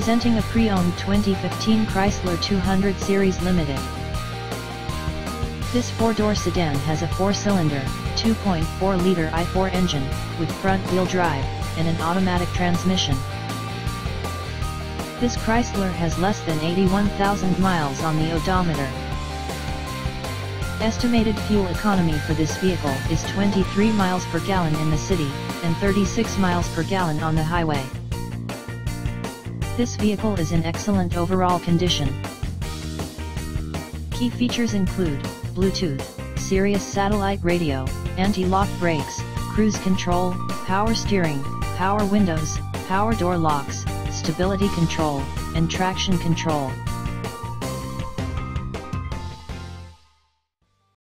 Presenting a pre-owned 2015 Chrysler 200 Series Limited. This four-door sedan has a four-cylinder, 2.4-liter i4 engine, with front-wheel drive, and an automatic transmission. This Chrysler has less than 81,000 miles on the odometer. Estimated fuel economy for this vehicle is 23 miles per gallon in the city, and 36 miles per gallon on the highway. This vehicle is in excellent overall condition. Key features include, Bluetooth, Sirius satellite radio, anti-lock brakes, cruise control, power steering, power windows, power door locks, stability control, and traction control.